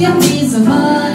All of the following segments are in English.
Give me some money.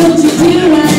don't you do right?